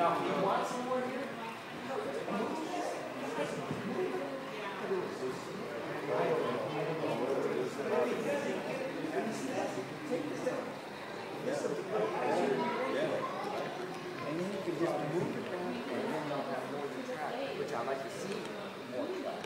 And then you can just move it around and then not have more than track, which I like to see more track.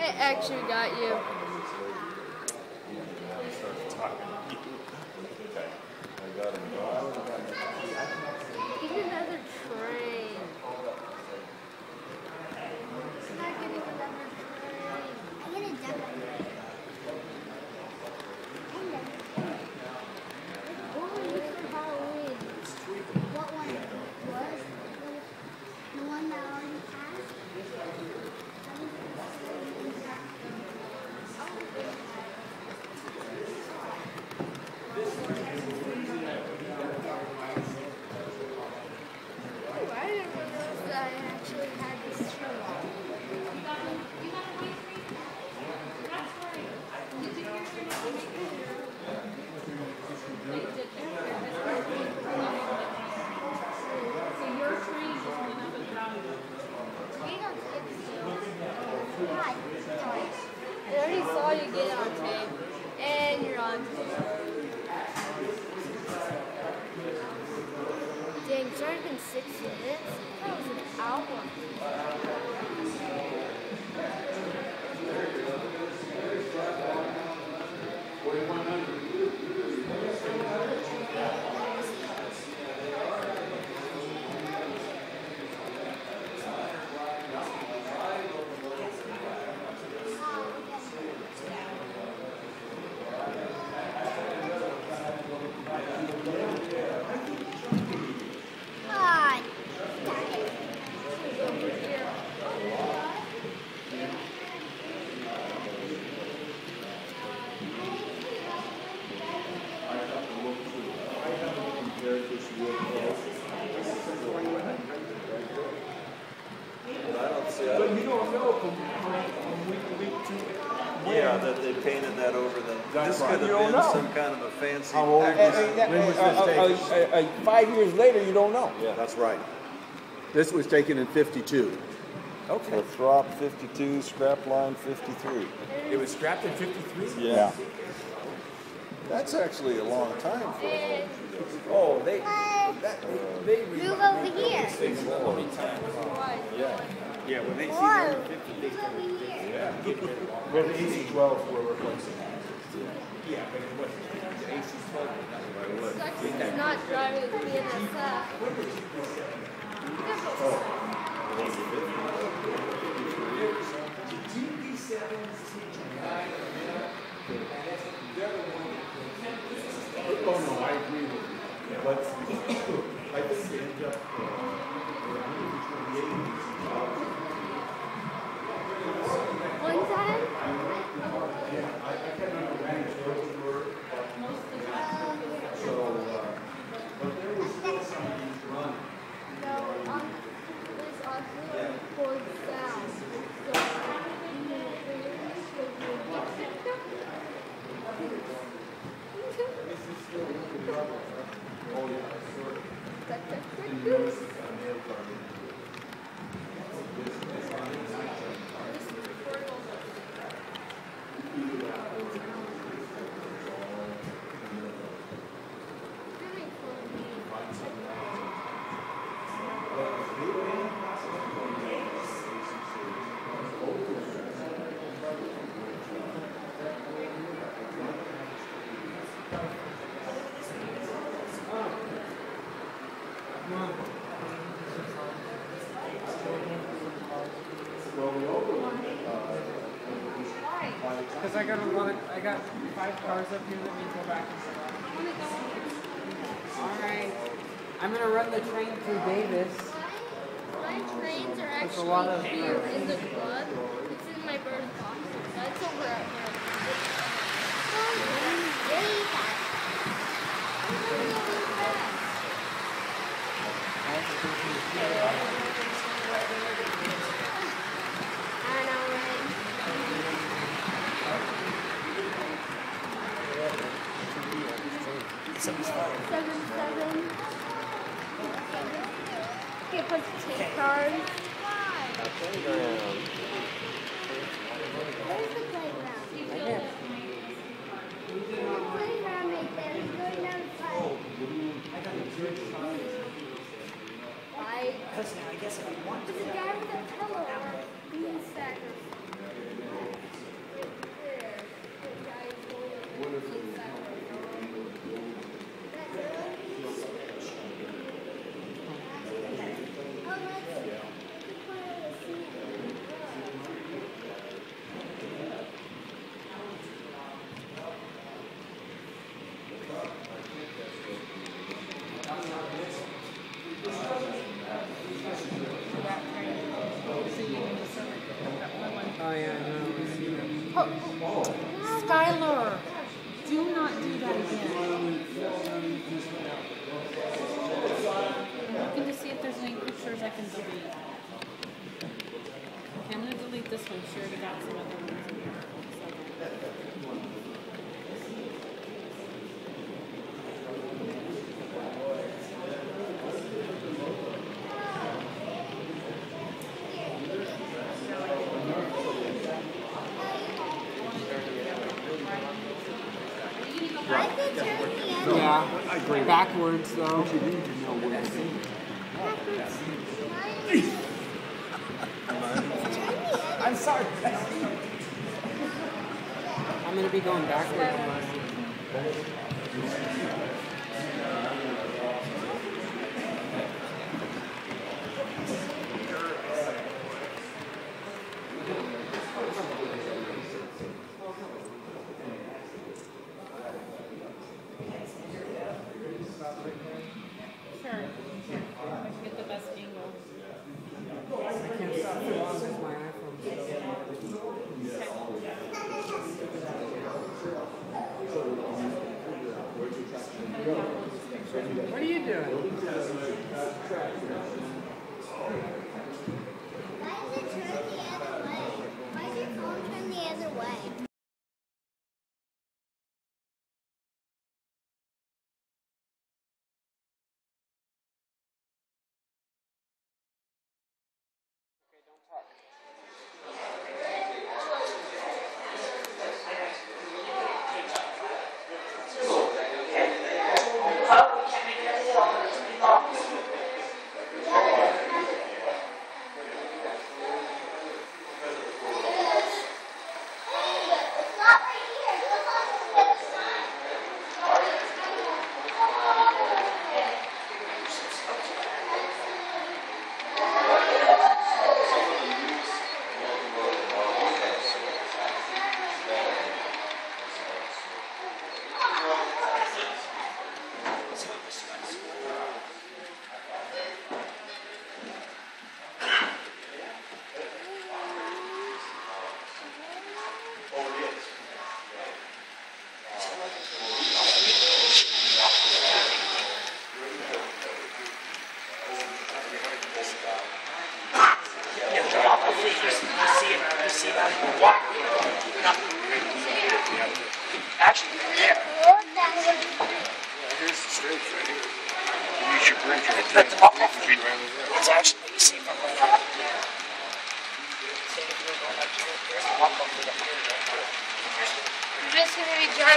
It actually got you. Get another train. I'm not getting another train. I get a duck. What were you for Halloween? What one was? The one that already passed? Oh, I didn't realize that I actually had this show on. We don't get I already saw you get on tape. And you're on tape. Dang, it's already been six minutes. That was an hour. God. Over here. But you don't know from, from, from week to week to. Yeah, that they painted that over the, That's this right. could You don't know. some kind of a fancy How old? package. Was this taken? Uh, uh, uh, Five years later, you don't know. Yeah, That's right. This was taken in 52. Okay. Lathrop fifty-two, scrap line fifty-three. It was scrapped in fifty-three? Yeah. That's actually a long time for a And Oh, they, Hey, that, they. move over here. why? Yeah. Yeah, when they see Whoa. they're fifty, they Move over here. Well, the AC twelve were replacing. Yeah, but it wasn't, the AC twelve was not Sucks it's not driving with BNSF. Oh, no, I agree with you. But I think they end up, uh, Thank. I got a lot of, I got five cars up here that need to go back and forth. All right. I'm gonna run the train through Davis. My trains are There's a actually lot of- here uh, in the club. It's in my bird box. That's over at work. Way fast. I know, right? Seven, seven. Okay, put the tape card. Where's the playground? Playground right there. It's going down the pipe. Why? Because I guess if you want to. The guy with the pillow or bean stacker. Oh, let's see. We could put it in the sand. Oh yeah, I know. Skylar, do not do that again. Looking to see if there's any pictures I can delete. Okay, I'm gonna delete this one. She already got some other ones in here. I could turn the other Yeah, backwards though. I'm sorry. I'm gonna be going backwards. Sure. Here, I can get the best angle. I can't stop as long as my iPhone. What are you doing?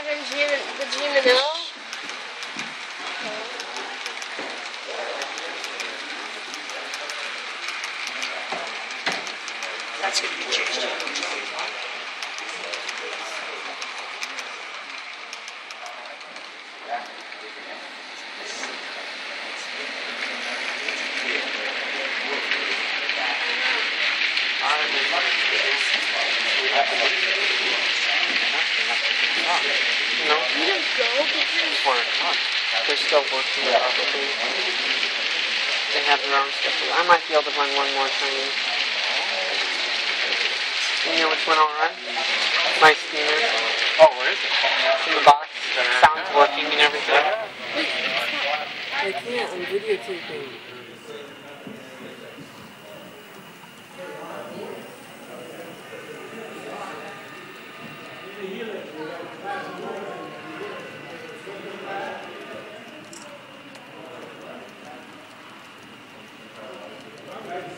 Gonna be the Jim and L? That's gonna be changed. You go because Four o'clock. They're still working probably. They have their own stuff. I might be able to run one more training. You know which one I'll run? My steamer. Oh, where is it? It's in the box. Sound's working and everything. wait, it's not. I can't. I'm videotaping.